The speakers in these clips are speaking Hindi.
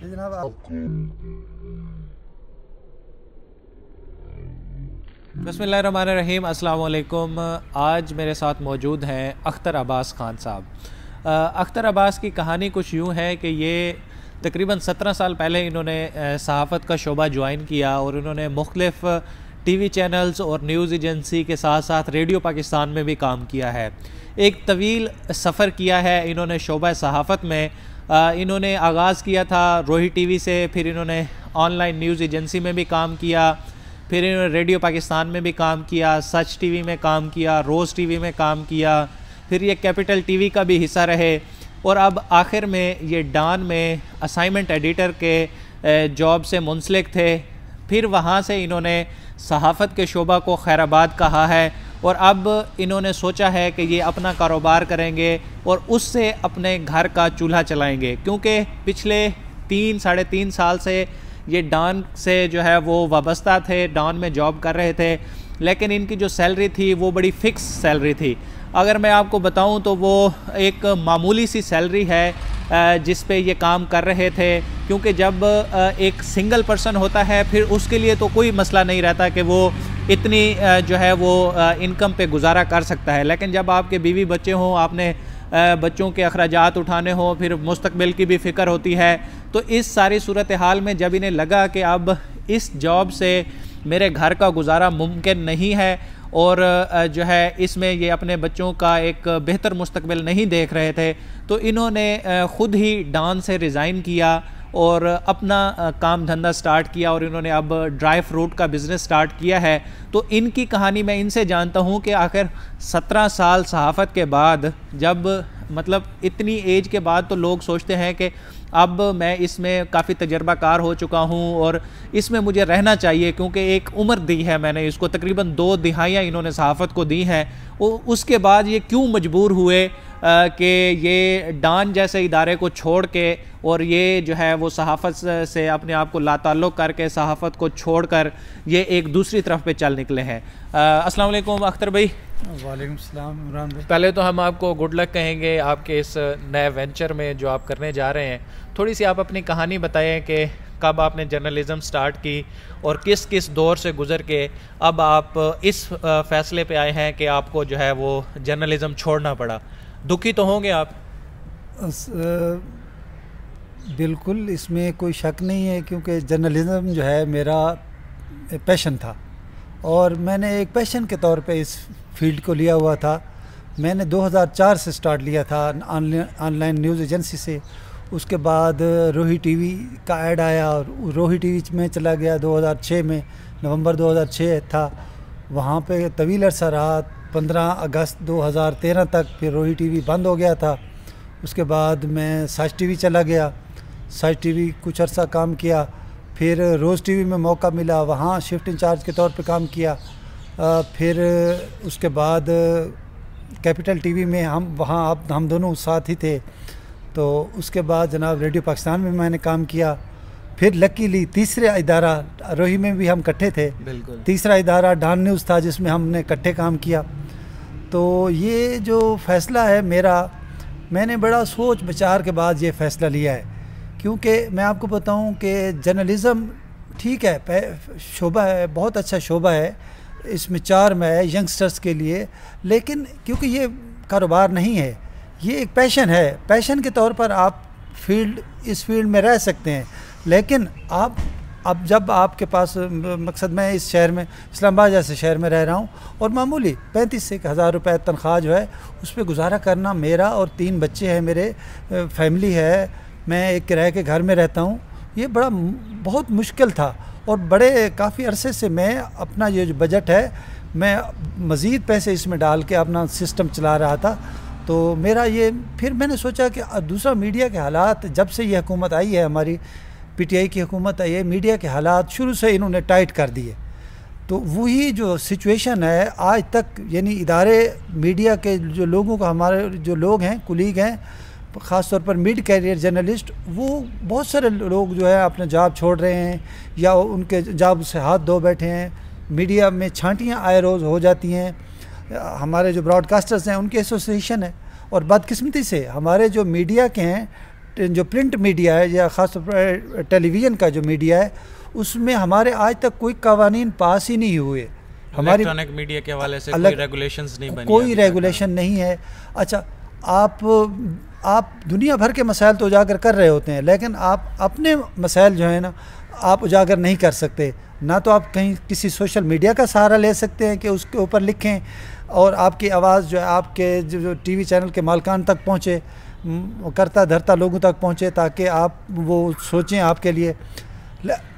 जनाब आप बसमीम अल्लाम आज मेरे साथ मौजूद हैं अख्तर अब्बास ख़ान साहब। अख्तर अब्बास की कहानी कुछ यूँ है कि ये तकरीबन सत्रह साल पहले इन्होंने सहाफ़त का शोबा ज्वाइन किया और इन्होंने मुख्तफ़ टीवी चैनल्स और न्यूज़ एजेंसी के साथ साथ रेडियो पाकिस्तान में भी काम किया है। एक तवील सफ़र किया है इन्होंने शोबा सहाफ़त में। इन्होंने आगाज़ किया था रोही टीवी से, फिर इन्होंने ऑनलाइन न्यूज़ एजेंसी में भी काम किया, फिर इन्होंने रेडियो पाकिस्तान में भी काम किया, सच टीवी में काम किया, रोज़ टीवी में काम किया, फिर ये कैपिटल टीवी का भी हिस्सा रहे। और अब आखिर में ये डान में असाइनमेंट एडिटर के जॉब से मुंसलिक थे। फिर वहाँ से इन्होंने सहाफ़त के शोबा को खैराबाद कहा है। और अब इन्होंने सोचा है कि ये अपना कारोबार करेंगे और उससे अपने घर का चूल्हा चलाएँगे, क्योंकि पिछले तीन, साढ़े तीन साल से ये डॉन से जो है वो वाबस्ता थे, डॉन में जॉब कर रहे थे, लेकिन इनकी जो सैलरी थी वो बड़ी फ़िक्स सैलरी थी। अगर मैं आपको बताऊँ तो वो एक मामूली सी सैलरी है जिस पे ये काम कर रहे थे, क्योंकि जब एक सिंगल पर्सन होता है, फिर उसके लिए तो कोई मसला नहीं रहता कि वो इतनी जो है वो इनकम पे गुजारा कर सकता है। लेकिन जब आपके बीवी बच्चे हों, आपने बच्चों के अखराज उठाने हों, फिर मुस्तबिल की भी फ़िक्र होती है तो इस सारी सूरत हाल में जब इन्हें लगा कि अब इस जॉब से मेरे घर का गुजारा मुमकिन नहीं है और जो है इसमें ये अपने बच्चों का एक बेहतर मुस्तबिल नहीं देख रहे थे तो इन्होंने ख़ुद ही डांस से रिज़ाइन किया। और अपना काम धंधा स्टार्ट किया और इन्होंने अब ड्राई फ्रूट का बिज़नेस स्टार्ट किया है। तो इनकी कहानी मैं इनसे जानता हूँ कि आखिर सत्रह साल सहाफ़त के बाद जब मतलब इतनी एज के बाद तो लोग सोचते हैं कि अब मैं इसमें काफ़ी तजर्बाकार हो चुका हूँ और इसमें मुझे रहना चाहिए क्योंकि एक उम्र दी है मैंने, इसको तकरीबन दो दिहाइयाँ इन्होंने सहाफ़त को दी हैं। उसके बाद ये क्यों मजबूर हुए? कि ये डान जैसे इदारे को छोड़ के और ये जो है वो सहाफ़त से अपने आप को लाताल्लुक़ करके सहाफ़त को छोड़ कर ये एक दूसरी तरफ़ पे चल निकले हैं। अस्सलाम वालेकुम अख्तर भाई। वालेकुम सलाम इमरान भाई। पहले तो हम आपको गुड लक कहेंगे आपके इस नए वेंचर में जो आप करने जा रहे हैं। थोड़ी सी आप अपनी कहानी बताएँ कि कब आपने जर्नलिज़म स्टार्ट की और किस किस दौर से गुज़र के अब आप इस फैसले पे आए हैं कि आपको जो है वो जर्नलिज़म छोड़ना पड़ा। दुखी तो होंगे आप? बिल्कुल इसमें कोई शक नहीं है क्योंकि जर्नलिज़म जो है मेरा पैशन था। और मैंने एक पैशन के तौर पे इस फ़ील्ड को लिया हुआ था। मैंने 2004 से स्टार्ट लिया था ऑनलाइन न्यूज़ एजेंसी से। उसके बाद रोही टीवी का ऐड आया और रोही टीवी में चला गया 2006 में, नवंबर 2006 था। वहाँ पे तवील अरसा रहा 15 अगस्त 2013 तक फिर रोही टीवी बंद हो गया था। उसके बाद मैं साज टीवी चला गया। साज टीवी कुछ अरसा काम किया। फिर रोज़ टीवी में मौका मिला। वहाँ शिफ्ट इंचार्ज के तौर पे काम किया। फिर उसके बाद कैपिटल टीवी में हम, वहाँ अब हम दोनों साथ ही थे। तो उसके बाद जनाब रेडियो पाकिस्तान में मैंने काम किया। फिर लकीली तीसरे इदारा रोही में भी हम इकट्ठे थे। बिल्कुल। तीसरा इदारा डान न्यूज़ था जिसमें हमने इकट्ठे काम किया। तो ये जो फ़ैसला है मेरा मैंने बड़ा सोच विचार के बाद ये फ़ैसला लिया है। क्योंकि मैं आपको बताऊँ कि जर्नलिज़म ठीक है शोबा है बहुत अच्छा शोबा है इसमें चार में है यंगस्टर्स के लिए। लेकिन क्योंकि ये कारोबार नहीं है ये एक पैशन है। पैशन के तौर पर आप फ़ील्ड इस फ़ील्ड में रह सकते हैं। लेकिन आप अब जब आपके पास मकसद मैं इस शहर में, इस्लामाबाद जैसे शहर में रह रहा हूँ और मामूली पैंतीस से हज़ार रुपये तनख्वाह जो है, उस पर गुजारा करना मेरा और तीन बच्चे हैं मेरे फैमिली है, मैं एक किराए के घर में रहता हूँ, ये बड़ा बहुत मुश्किल था और बड़े काफ़ी अरसे से मैं अपना ये जो बजट है, मैं मज़ीद पैसे इसमें डाल के अपना सिस्टम चला रहा था। तो मेरा ये, फिर मैंने सोचा कि दूसरा मीडिया के हालात, जब से ये हुकूमत आई है हमारी पीटीआई की हुकूमत आई है, मीडिया के हालात शुरू से इन्होंने टाइट कर दिए। तो वही जो सिचुएशन है, आज तक यानी इदारे मीडिया के जो लोगों का हमारे जो लोग हैं, कुलीग हैं ख़ास तौर पर मिड कैरियर जर्नलिस्ट, वो बहुत सारे लोग जो है अपने जॉब छोड़ रहे हैं या उनके जॉब से हाथ धो बैठे हैं। मीडिया में छांटियाँ आए रोज़ हो जाती हैं। हमारे जो ब्रॉडकास्टर्स हैं, उनकी एसोसिएशन है। और बदकिस्मती से हमारे जो मीडिया के हैं जो प्रिंट मीडिया है या ख़ास तौर पर टेलीविज़न का जो मीडिया है उसमें हमारे आज तक कोई कवानीन पास ही नहीं हुए। हमारी मीडिया के हवाले से कोई रेगुलेशंस नहीं बनी कोई रेगुलेशन नहीं है। अच्छा आप आप दुनिया भर के मसाइल तो उजागर कर रहे होते हैं लेकिन आप अपने मसाइल जो है ना आप उजागर नहीं कर सकते। ना तो आप कहीं किसी सोशल मीडिया का सहारा ले सकते हैं कि उसके ऊपर लिखें और आपकी आवाज़ जो है आपके जो टीवी चैनल के मालकान तक पहुँचे। करता धरता लोगों तक पहुँचे ताकि आप वो सोचें आपके लिए।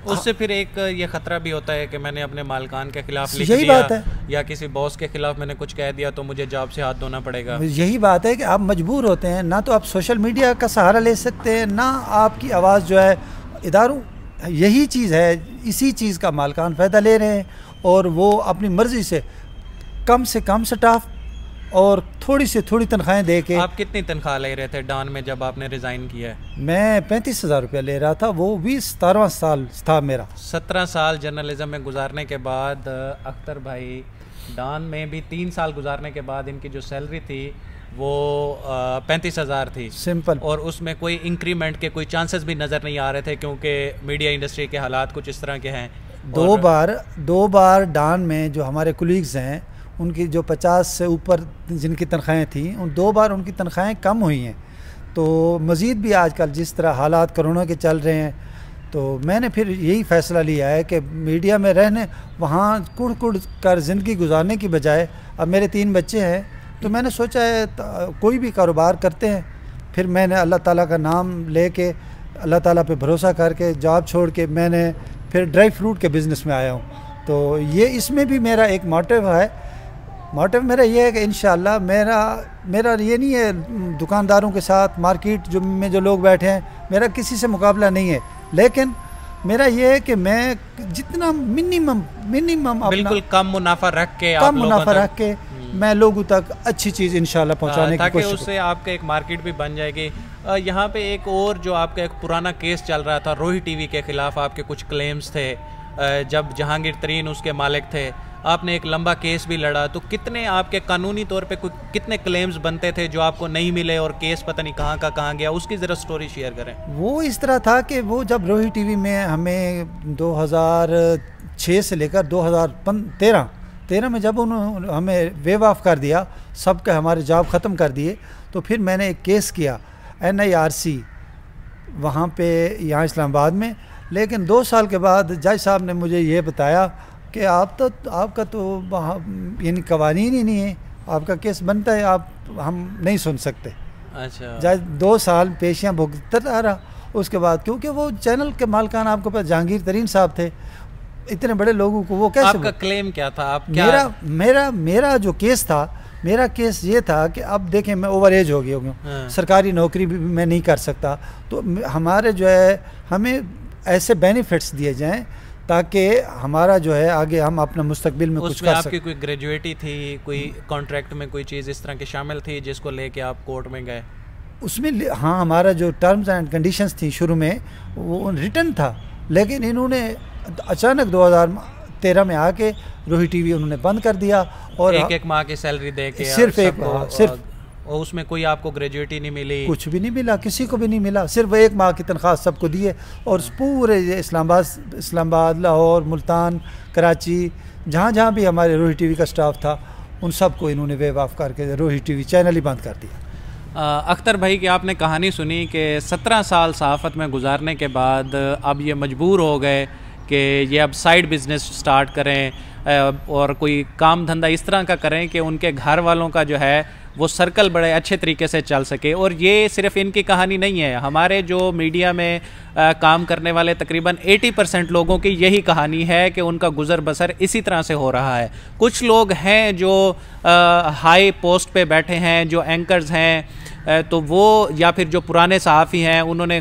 उससे फिर एक ये खतरा भी होता है कि मैंने अपने मालकान के खिलाफ लिख यही दिया बात है। या किसी बॉस के खिलाफ मैंने कुछ कह दिया तो मुझे जॉब से हाथ धोना पड़ेगा। यही बात है कि आप मजबूर होते हैं ना तो आप सोशल मीडिया का सहारा ले सकते हैं ना आपकी आवाज़ जो है इदारों यही चीज़ है इसी चीज़ का मालकान फ़ायदा ले रहे हैं और वो अपनी मर्ज़ी से कम से कम स्टाफ और थोड़ी से थोड़ी तनख्वाहें दे के। आप कितनी तनख्वाह ले रहे थे डान में जब आपने रिज़ाइन किया है? मैं पैंतीस हज़ार रुपया ले रहा था वो भी सतारवा साल था मेरा। सत्रह साल जर्नलिज्म में गुजारने के बाद अख्तर भाई डान में भी तीन साल गुजारने के बाद इनकी जो सैलरी थी वो पैंतीस हज़ार थी। सिंपल और उसमें कोई इंक्रीमेंट के कोई चांसेस भी नज़र नहीं आ रहे थे क्योंकि मीडिया इंडस्ट्री के हालात कुछ इस तरह के हैं। दो बार दो बार डान में जो हमारे कुलीग्स हैं उनकी जो पचास से ऊपर जिनकी तनख्वाहें थी, उन दो बार उनकी तनख्वाहें कम हुई हैं। तो मज़ीद भी आजकल जिस तरह हालात कोरोना के चल रहे हैं तो मैंने फिर यही फ़ैसला लिया है कि मीडिया में रहने, वहाँ कुड़ कुड़ कर ज़िंदगी गुजारने की बजाय, अब मेरे तीन बच्चे हैं तो मैंने सोचा है कोई भी कारोबार करते हैं, फिर मैंने अल्लाह ताला का नाम ले कर अल्लाह ताला पे भरोसा करके, जॉब छोड़ के मैंने फिर ड्राई फ्रूट के बिज़नेस में आया हूँ। तो ये इसमें भी मेरा एक मोटिव है मोटिव मेरा ये है कि इन मेरा मेरा ये नहीं है दुकानदारों के साथ मार्केट जो में जो लोग बैठे हैं मेरा किसी से मुकाबला नहीं है। लेकिन मेरा ये है कि मैं जितना मिनिमम मिनिमम बिल्कुल कम मुनाफा रख के कम मुनाफा रख के हम्म। मैं लोगों तक अच्छी चीज़ इंशाल्लाह पहुँचाने की कोशिश उससे आपका एक मार्केट भी बन जाएगी। यहाँ पे एक और जो आपका एक पुराना केस चल रहा था रोही टीवी के खिलाफ आपके कुछ क्लेम्स थे। जब जहांगीर तरीन उसके मालिक थे आपने एक लंबा केस भी लड़ा तो कितने आपके कानूनी तौर पे कितने क्लेम्स बनते थे जो आपको नहीं मिले और केस पता नहीं कहाँ का, कहाँ गया? उसकी ज़रा स्टोरी शेयर करें। वो इस तरह था कि वो जब रोही टीवी में हमें 2006 से लेकर 2013 तेरह में जब उन्होंने हमें वेव ऑफ़ कर दिया सब के हमारे जॉब ख़त्म कर दिए तो फिर मैंने एक केस किया एन आई आर सी वहाँ पर यहाँ इस्लामाबाद में। लेकिन दो साल के बाद जज साहब ने मुझे ये बताया कि आप तो आपका तो यानी कवानीन ही नहीं है। आपका केस बनता है आप हम नहीं सुन सकते। अच्छा। जज दो साल पेशियाँ भुगतता आ रहा उसके बाद क्योंकि वो चैनल के मालकान आपके पास जहांगीर तरीन साहब थे। इतने बड़े लोगों को वो कैसे आपका क्लेम क्या था? आप क्या मेरा मेरा मेरा जो केस था मेरा केस ये था कि अब देखें मैं ओवर एज हो गया हूँ। हाँ। सरकारी नौकरी भी मैं नहीं कर सकता। तो हमारे जो है हमें ऐसे बेनिफिट्स दिए जाएँ ताकि हमारा जो है आगे हम अपना मुस्तकबिल में कुछ कर आपकी कोई ग्रेजुएटी थी कोई कॉन्ट्रैक्ट में कोई चीज़ इस तरह की शामिल थी जिसको लेके आप कोर्ट में गए? उसमें हाँ हमारा जो टर्म्स एंड कंडीशंस थी शुरू में वो रिटर्न था। लेकिन इन्होंने अचानक 2013 में आके रोही टीवी उन्होंने बंद कर दिया और एक एक माह की सैलरी दे के सिर्फ़ एक सिर्फ़ और उसमें कोई आपको ग्रेजुएटी नहीं मिली। कुछ भी नहीं मिला किसी को भी नहीं मिला। सिर्फ़ एक माह की तनख्वाह सबको दिए और पूरे इस्लामाबाद इस्लामाबाद लाहौर मुल्तान कराची जहाँ जहाँ भी हमारे रोही टीवी का स्टाफ था उन सबको इन्होंने वेव ऑफ़ करके रोही टीवी चैनल ही बंद कर दिया। अख्तर भाई की आपने कहानी सुनी कि सत्रह साल सहाफ़त में गुजारने के बाद अब ये मजबूर हो गए कि ये अब साइड बिज़नेस स्टार्ट करें और कोई काम धंधा इस तरह का करें कि उनके घर वालों का जो है वो सर्कल बड़े अच्छे तरीके से चल सके। और ये सिर्फ़ इनकी कहानी नहीं है। हमारे जो मीडिया में आ, काम करने वाले तकरीबन 80 परसेंट लोगों की यही कहानी है कि उनका गुज़र बसर इसी तरह से हो रहा है। कुछ लोग हैं जो आ, हाई पोस्ट पे बैठे हैं जो एंकर्स हैं तो वो या फिर जो पुराने सहाफ़ी हैं उन्होंने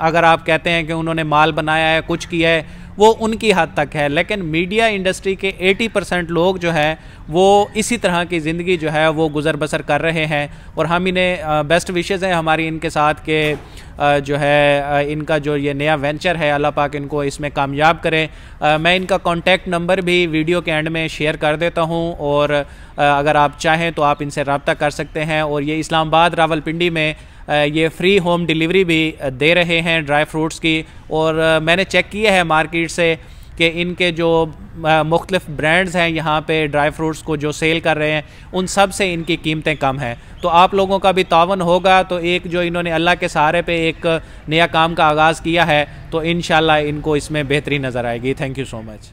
अगर आप कहते हैं कि उन्होंने माल बनाया है कुछ किया है वो उनकी हद तक है। लेकिन मीडिया इंडस्ट्री के 80 परसेंट लोग जो है, वो इसी तरह की ज़िंदगी जो है, वो गुज़र बसर कर रहे हैं। और हम इन्हें बेस्ट विशेज़ हैं हमारी इनके साथ के जो है इनका जो ये नया वेंचर है, अल्लाह पाक इनको इसमें कामयाब करें। मैं इनका कॉन्टैक्ट नंबर भी वीडियो के एंड में शेयर कर देता हूँ और अगर आप चाहें तो आप इनसे रबता कर सकते हैं और ये इस्लामाबाद रावलपिंडी में ये फ्री होम डिलीवरी भी दे रहे हैं ड्राई फ्रूट्स की। और मैंने चेक किया है मार्केट से कि इनके जो मुख्तलिफ़ ब्रांड्स हैं यहाँ पे ड्राई फ्रूट्स को जो सेल कर रहे हैं, उन सबसे इनकी कीमतें कम हैं। तो आप लोगों का भी तावन होगा तो एक जो इन्होंने अल्लाह के सहारे पे एक नया काम का आगाज़ किया है तो इन इनको इसमें बेहतरी नज़र आएगी। Thank you so much